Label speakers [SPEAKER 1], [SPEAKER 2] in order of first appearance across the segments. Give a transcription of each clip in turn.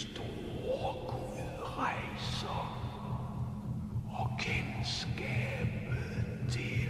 [SPEAKER 1] store Gud rejser og kendskabet til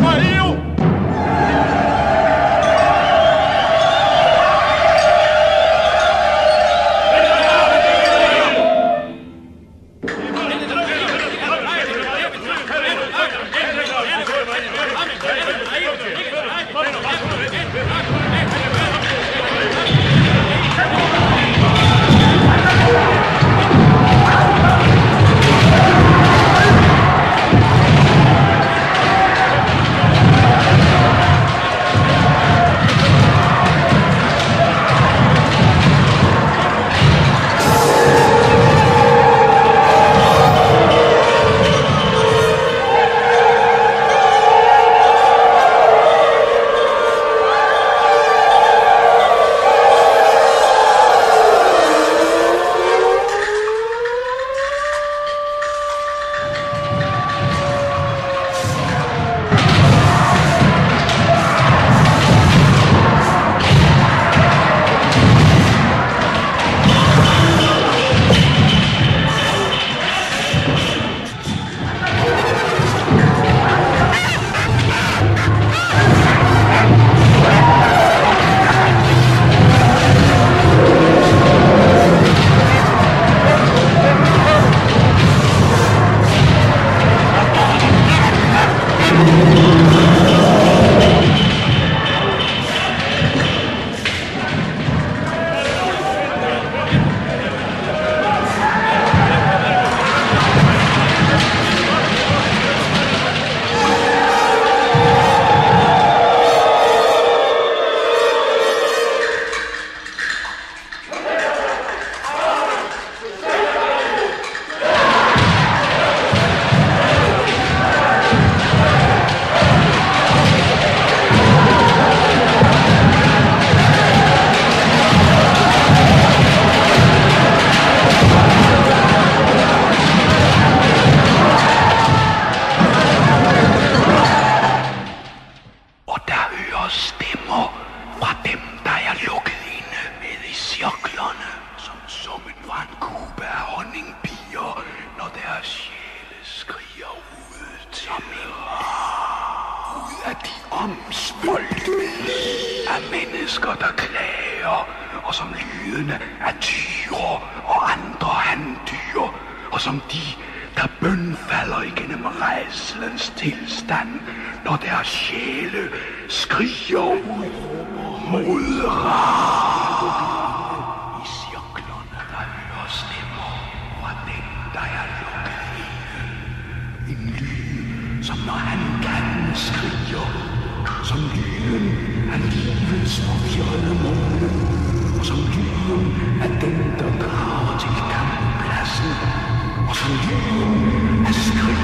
[SPEAKER 1] Marinho! Mennesker, der klager, og som lydende af tyre og andre handdyr, og som de, der bønfalder igennem rejselens tilstand, når deres sjæle skriger ud mod I cirklerne, der hører stemmer fra den, der er lukket i. En lyd, som når han kan skriger, som lyden af livets forfjerne måne, og som lyden af den, der drager til kamppladsen, og som lyden af skrigen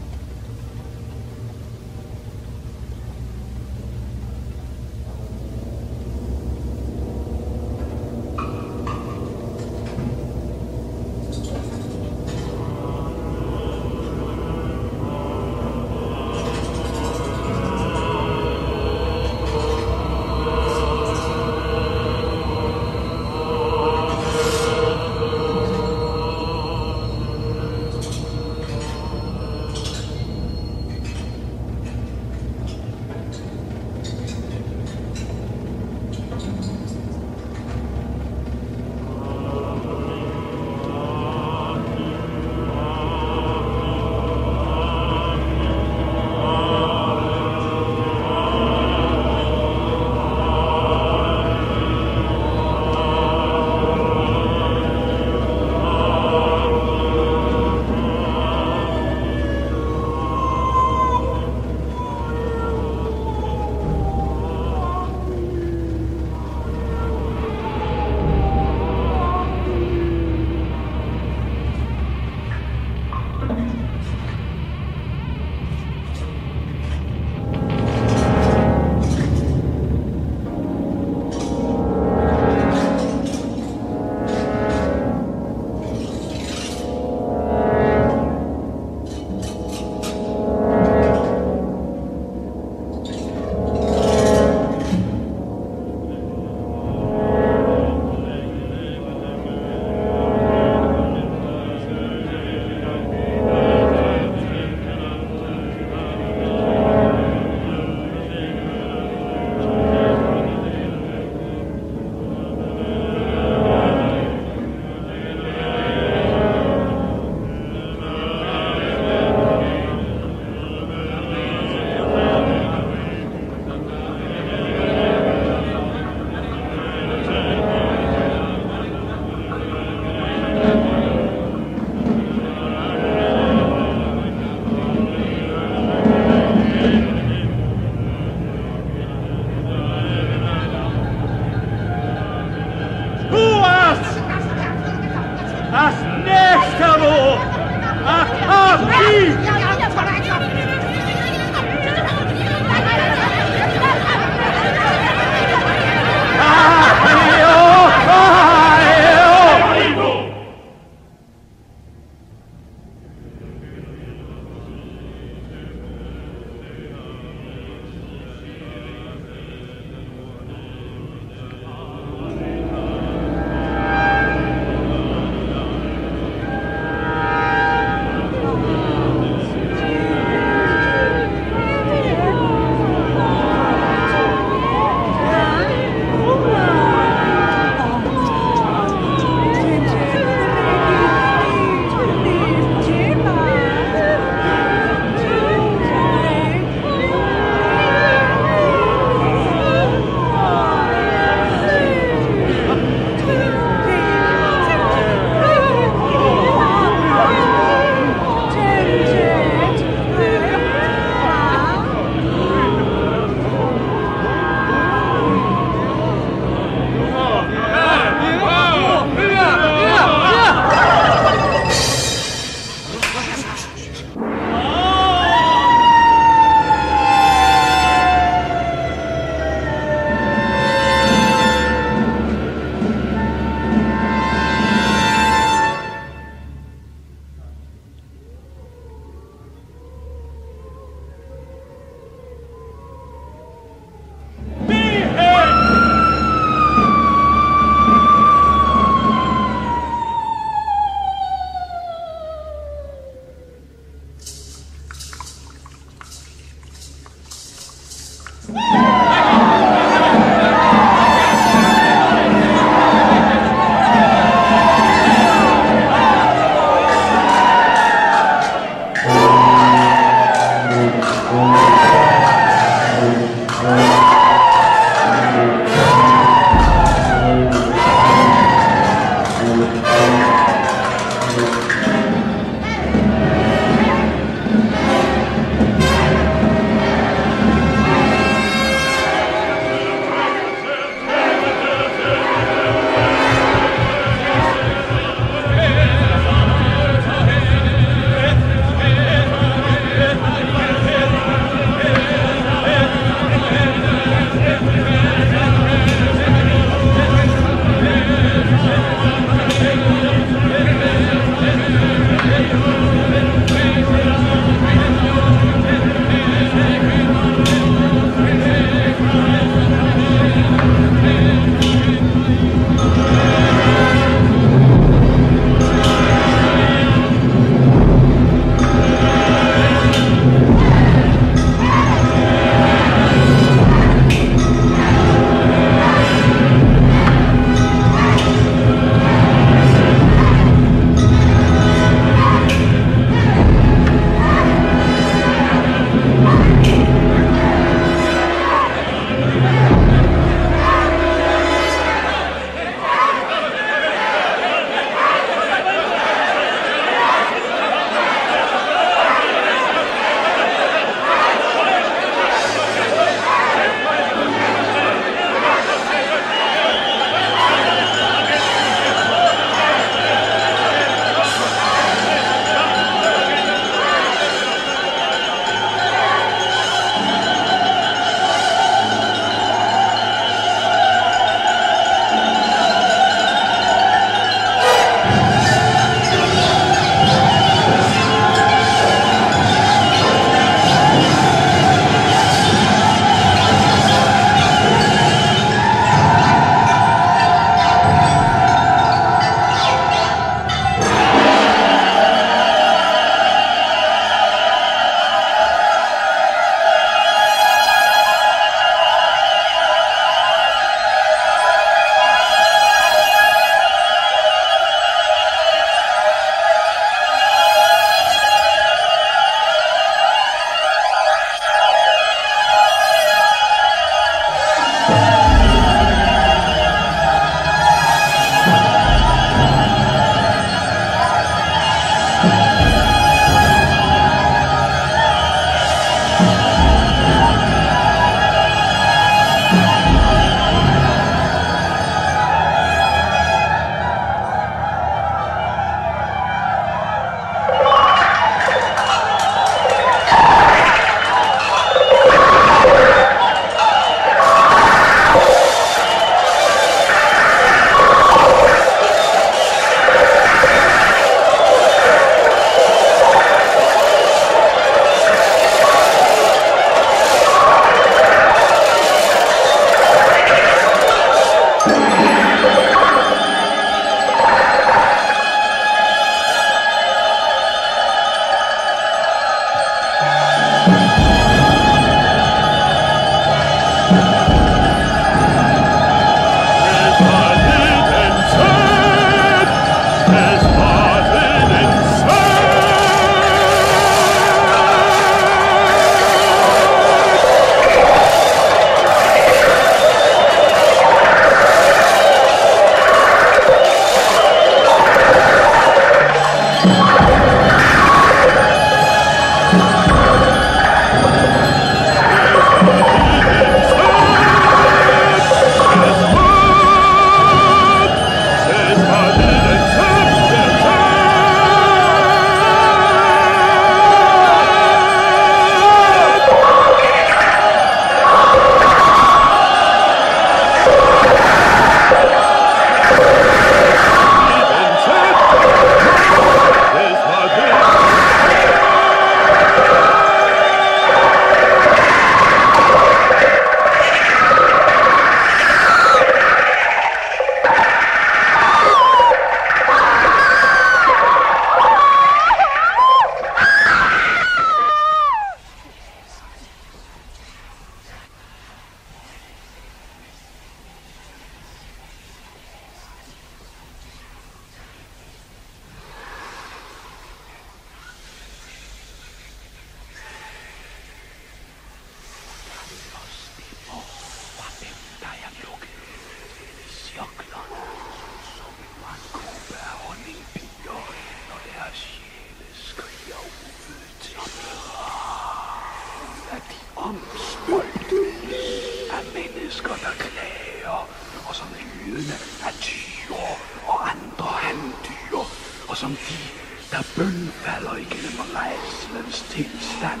[SPEAKER 1] fængslens tilstand,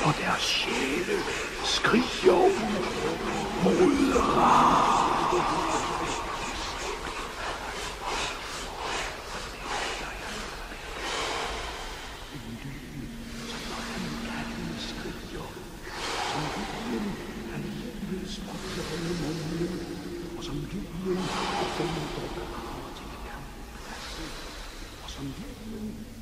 [SPEAKER 1] for deres sjæle skriger ud mod rar. som lyden og den, der har til kamp. Og som lyden